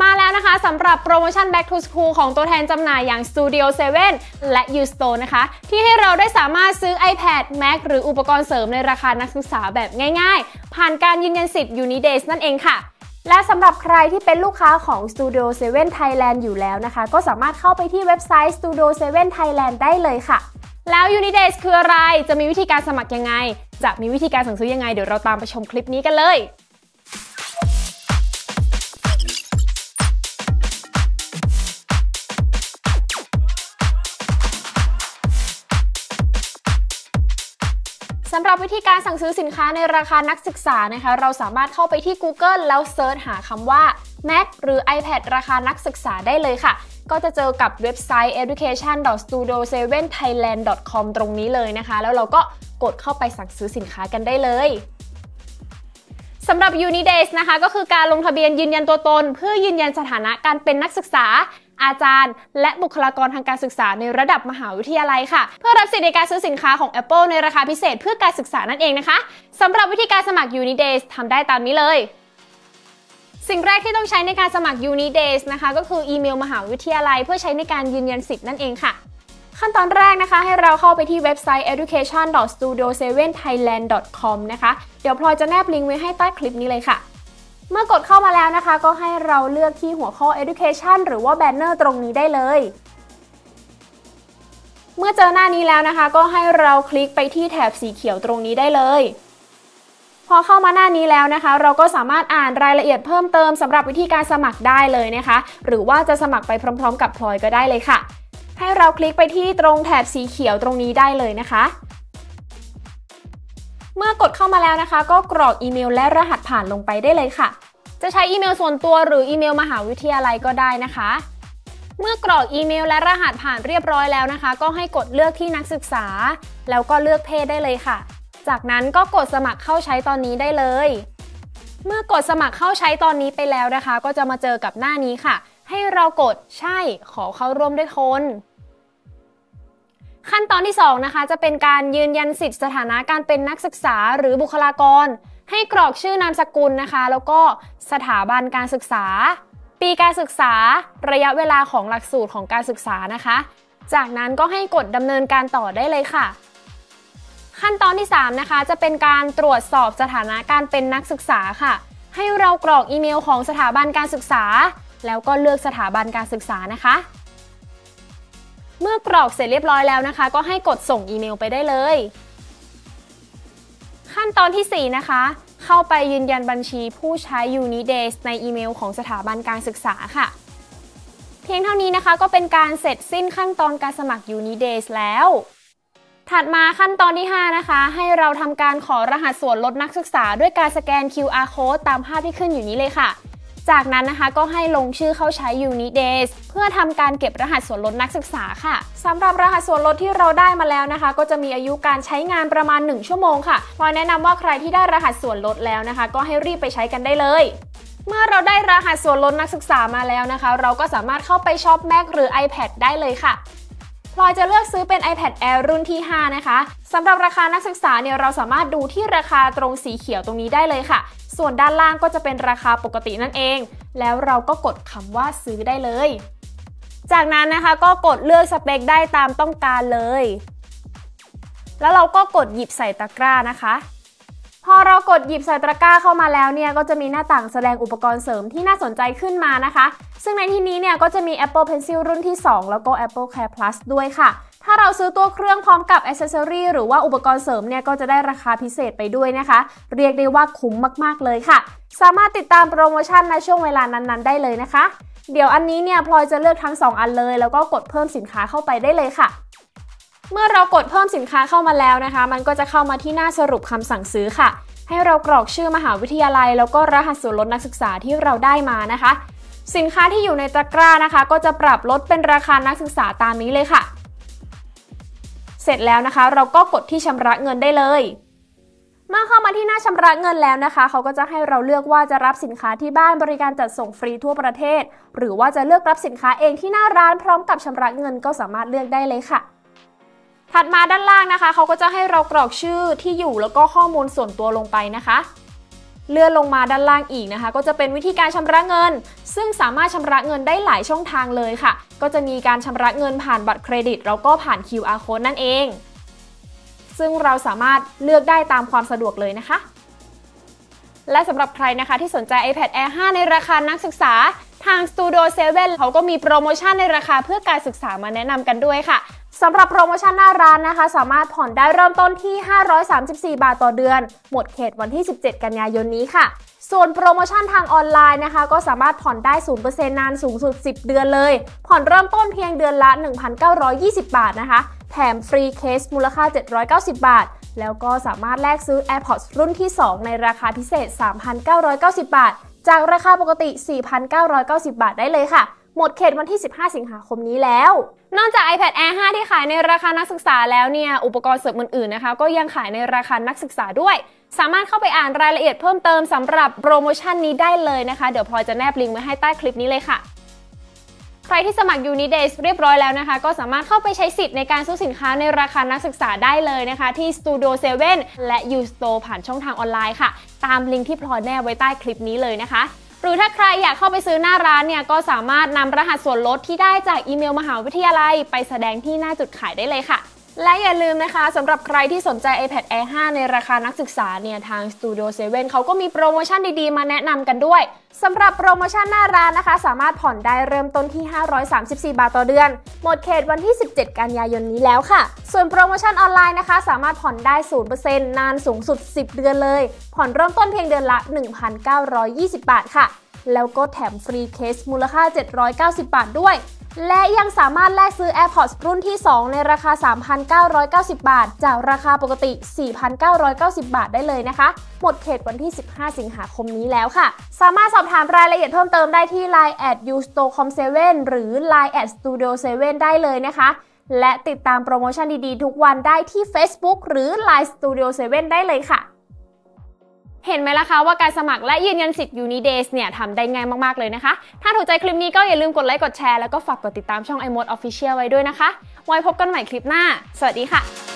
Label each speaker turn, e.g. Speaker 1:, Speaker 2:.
Speaker 1: มาแล้วนะคะสำหรับโปรโมชั่น Back to School ของตัวแทนจำหน่ายอย่าง Studio 7 และ Ustore นะคะ ที่ให้เราได้สามารถซื้อ iPad Mac หรืออุปกรณ์เสริมในราคานักศึกษาแบบง่ายๆ ผ่านการยืนยันสิทธิ์ Unidays นั่นเองค่ะ และสำหรับใครที่เป็นลูกค้าของ Studio 7 Thailand อยู่แล้วนะคะ ก็สามารถเข้าไปที่เว็บไซต์ Studio 7 Thailand ได้เลยค่ะ แล้ว Unidays คืออะไร จะมีวิธีการสมัครยังไง จะมีวิธีการสั่งซื้อยังไง เดี๋ยวเราตามไปชมคลิปนี้กันเลย สำหรับวิธีการสั่งซื้อสินค้าในราคานักศึกษานะคะ เราสามารถเข้าไปที่ Google แล้วเซิร์ชหาคำว่า Mac หรือ iPad ราคานักศึกษาได้เลยค่ะก็จะเจอกับเว็บไซต์ education.studio7thailand.com ตรงนี้เลยนะคะ แล้วเราก็กดเข้าไปสั่งซื้อสินค้ากันได้เลย สำหรับ Unidays นะคะก็คือการลงทะเบียนยืนยันตัวตน เพื่อยืนยันสถานะการเป็นนักศึกษา อาจารย์ และบุคลากรทางการศึกษาในระดับมหาวิทยาลัยค่ะ เพื่อรับสิทธิในการซื้อสินค้าของ Apple ในราคาพิเศษเพื่อการศึกษานั่นเองนะคะสำหรับวิธีการสมัคร Unidays ทำได้ตามนี้เลยสิ่งแรกที่ต้องใช้ในการสมัคร Unidays นะคะ ก็คืออีเมลมหาวิทยาลัยเพื่อใช้ในการยืนยันสิทธิ์นั่นเองค่ะ ขั้นตอนแรกนะคะ ให้เราเข้าไปที่เว็บไซต์ education.studio7thailand.com นะคะ เดี๋ยวพลอยจะแนบลิงก์ไว้ให้ใต้คลิปนี้เลยค่ะ เมื่อกดเข้ามาแล้วนะคะ ก็ให้เราเลือกที่หัวข้อ education หรือว่าแบนเนอร์ตรงนี้ได้เลย เมื่อเจอหน้านี้แล้วนะคะ ก็ให้เราคลิกไปที่แถบสีเขียวตรงนี้ได้เลยพอเข้ามาหน้านี้แล้วนะคะ เราก็สามารถอ่านรายละเอียดเพิ่มเติมสำหรับวิธีการสมัครได้เลยนะคะ หรือว่าจะสมัครไปพร้อม ๆ กับพลอยก็ได้เลยค่ะ ให้เราคลิกไปที่ตรงแถบสีเขียวตรงนี้ได้เลยนะคะ เมื่อกดเข้ามาแล้วนะคะ ก็กรอกอีเมลและรหัสผ่านลงไปได้เลยค่ะ จะใช้อีเมลส่วนตัวหรืออีเมลมหาวิทยาลัยก็ได้นะคะ เมื่อกรอกอีเมลและรหัสผ่านเรียบร้อยแล้วนะคะ ก็ให้กดเลือกที่นักศึกษา แล้วก็เลือกเพศได้เลยค่ะ จากนั้นก็กดสมัครเข้าใช้ตอนนี้ได้เลยเมื่อกดสมัครเข้าใช้ตอนนี้ไปแล้วนะคะ ก็จะมาเจอกับหน้านี้ค่ะ ให้เรากดใช่ขอเข้าร่วมด้วยคน ขั้นตอนที่ 2 นะคะ จะเป็นการยืนยันสิทธิสถานะการเป็นนักศึกษาหรือบุคลากร ให้กรอกชื่อนามสกุลนะคะ แล้วก็สถาบันการศึกษา ปีการศึกษา ระยะเวลาของหลักสูตรของการศึกษานะคะ จากนั้นก็ให้กดดำเนินการต่อได้เลยค่ะ ขั้นตอนที่ 3 นะคะ จะเป็นการตรวจสอบสถานะการเป็นนักศึกษาค่ะ ให้เรากรอกอีเมลของสถาบันการศึกษา แล้วก็เลือกสถาบันการศึกษานะคะ เมื่อกรอกเสร็จเรียบร้อยแล้วนะคะ ก็ให้กดส่งอีเมลไปได้เลย ขั้นตอนที่ 4 นะคะ เข้าไปยืนยันบัญชีผู้ใช้ Unidays ในอีเมลของสถาบันการศึกษาค่ะ เพียงเท่านี้นะคะก็เป็นการเสร็จสิ้นขั้นตอนการสมัคร Unidays แล้วถัดมาขั้นตอนที่ 5 นะคะ ให้เราทำการขอรหัสส่วนลดนักศึกษาด้วยการสแกน QR code ตามภาพที่ขึ้นอยู่นี้เลยค่ะ จากนั้นนะคะก็ให้ลงชื่อเข้าใช้ Unidays เพื่อทำการเก็บรหัสส่วนลดนักศึกษาค่ะสำหรับรหัสส่วนลดที่เราได้มาแล้วนะคะ ก็จะมีอายุการใช้งานประมาณ 1 ชั่วโมงค่ะพอแนะนำว่าใครที่ได้รหัสส่วนลดแล้วนะคะ ก็ให้รีบไปใช้กันได้เลยเมื่อเราได้รหัสส่วนลดนักศึกษามาแล้วนะคะ เราก็สามารถเข้าไปช็อป Mac หรือ iPad ได้เลยค่ะ พลอยจะเลือกซื้อเป็น iPad Air รุ่นที่ 5 นะคะสำหรับราคานักศึกษาเนี่ยเราสามารถดูที่ราคาตรงสีเขียวตรงนี้ได้เลยค่ะ ส่วนด้านล่างก็จะเป็นราคาปกตินั่นเอง แล้วเราก็กดคำว่าซื้อได้เลย จากนั้นนะคะก็กดเลือกสเปคได้ตามต้องการเลย แล้วเราก็กดหยิบใส่ตะกร้านะคะ พอเรากดหยิบใส่ตะกร้าเข้ามาแล้วเนี่ยก็จะมีหน้าต่างแสดงอุปกรณ์เสริมที่น่าสนใจขึ้นมานะคะ ซึ่งในที่นี้เนี่ยก็จะมี Apple Pencil รุ่นที่ 2 แล้วก็ Apple Care Plus ด้วยค่ะ ถ้าเราซื้อตัวเครื่องพร้อมกับอ c เซอรี่หรือว่าอุปกรณ์เสริมเนี่ยก็จะได้ราคาพิเศษไปด้วยนะคะ เรียกได้ว่าคุ้มมากๆเลยค่ะ สามารถติดตามโปรโมชั่นในช่วงเวลานั้น ๆ ได้เลยนะคะ เดี๋ยวอันนี้เนี่ยพลอยจะเลือกทั้ง 2 อันเลย แล้วก็กดเพิ่มสินค้าเข้าไปได้เลยค่ะ เมื่อเรากดเพิ่มสินค้าเข้ามาแล้วนะคะ มันก็จะเข้ามาที่หน้าสรุปคำสั่งซื้อค่ะ ให้เรากรอกชื่อมหาวิทยาลัย แล้วก็รหัสส่วนลดนักศึกษาที่เราได้มานะคะ สินค้าที่อยู่ในตะกร้านะคะ ก็จะปรับลดเป็นราคานักศึกษาตามนี้เลยค่ะ เสร็จแล้วนะคะ เราก็กดที่ชำระเงินได้เลยเมื่อเข้ามาที่หน้าชำระเงินแล้วนะคะ เขาก็จะให้เราเลือกว่าจะรับสินค้าที่บ้านบริการจัดส่งฟรีทั่วประเทศ หรือว่าจะเลือกรับสินค้าเองที่หน้าร้านพร้อมกับชำระเงินก็สามารถเลือกได้เลยค่ะ ถัดมาด้านล่างนะคะ เขาก็จะให้เรากรอกชื่อที่อยู่แล้วก็ข้อมูลส่วนตัวลงไปนะคะ เลื่อนลงมาด้านล่างอีกนะคะ ก็จะเป็นวิธีการชำระเงิน ซึ่งสามารถชำระเงินได้หลายช่องทางเลยค่ะ ก็จะมีการชำระเงินผ่านบัตรเครดิต แล้วก็ผ่าน QR code นั่นเอง ซึ่งเราสามารถเลือกได้ตามความสะดวกเลยนะคะและสำหรับใครนะคะที่สนใจ iPad Air 5 ในราคานักศึกษา ทาง Studio 7 เขาก็มีโปรโมชั่นในราคาเพื่อการศึกษามาแนะนำกันด้วยค่ะ สำหรับโปรโมชั่นหน้าร้านนะคะ สามารถผ่อนได้เริ่มต้นที่ 534 บาทต่อเดือน หมดเขตวันที่ 17 กันยายนนี้ค่ะ ส่วนโปรโมชั่นทางออนไลน์นะคะ ก็สามารถผ่อนได้ 0%นานสูงสุด 10 เดือนเลย ผ่อนเริ่มต้นเพียงเดือนละ 1,920 บาทนะคะ แถมฟรีเคสมูลค่า 790 บาท แล้วก็สามารถแลกซื้อ AirPods รุ่นที่ 2 ในราคาพิเศษ 3,990 บาท จากราคาปกติ 4,990 บาทได้เลยค่ะ หมดเขตวันที่ 15 สิงหาคมนี้แล้ว นอกจาก iPad Air 5 ที่ขายในราคานักศึกษาแล้วเนี่ย อุปกรณ์เสริมอื่นๆนะคะ ก็ยังขายในราคานักศึกษาด้วย สามารถเข้าไปอ่านรายละเอียดเพิ่มเติมสำหรับโปรโมชั่นนี้ได้เลยนะคะ เดี๋ยวพลอยจะแนบลิงก์ไว้ให้ใต้คลิปนี้เลยค่ะใครที่สมัคร Unidays เรียบร้อยแล้วนะคะ ก็สามารถเข้าไปใช้สิทธิ์ในการซื้อสินค้าในราคานักศึกษาได้เลยนะคะ ที่ Studio 7 และ Ustore ผ่านช่องทางออนไลน์ค่ะ ตามลิงก์ที่พลอยแนบไว้ใต้คลิปนี้เลยนะคะ หรือถ้าใครอยากเข้าไปซื้อหน้าร้านเนี่ยก็สามารถนำรหัสส่วนลดที่ได้จากอีเมลมหาวิทยาลัย ไปแสดงที่หน้าจุดขายได้เลยค่ะ และอย่าลืมนะคะสำหรับใครที่สนใจ iPad Air 5 ในราคานักศึกษาเนี่ย ทาง Studio 7 เขาก็มีโปรโมชั่นดีๆ มาแนะนำกันด้วยสำหรับโปรโมชั่นหน้าร้านนะคะ สามารถผ่อนได้เริ่มต้นที่ 534 บาทต่อเดือน หมดเขตวันที่ 17 กันยายนนี้แล้วค่ะ ส่วนโปรโมชั่นออนไลน์นะคะ สามารถผ่อนได้ 0%นานสูงสุด 10 เดือนเลย ผ่อนเริ่มต้นเพียงเดือนละ 1,920 บาทค่ะ แล้วก็แถมฟรีเคสมูลค่า 790 บาทด้วย และยังสามารถแลกซื้อ AirPods รุ่นที่ 2 ในราคา 3,990 บาท จากราคาปกติ 4,990 บาทได้เลยนะคะ หมดเขตวันที่ 15 สิงหาคมนี้แล้วค่ะ สามารถสอบถามรายละเอียดเพิ่มเติมได้ที่ Line at u s t o c o m 7หรือ Line at studio 7ได้เลยนะคะ และติดตามโปรโมชั่นดีๆ ทุกวันได้ที่ Facebook หรือ Line Studio 7ได้เลยค่ะ เห็นไหมล่ะคะว่าการสมัครและยืนยันสิทธิ์ Unidays เนี่ยทำได้ง่ายมาก ๆ เลยนะคะ ถ้าถูกใจคลิปนี้ก็อย่าลืมกดไลค์กดแชร์แล้วก็ฝากกดติดตามช่อง iMode Official ไว้ด้วยนะคะ ไว้พบกันใหม่คลิปหน้า สวัสดีค่ะ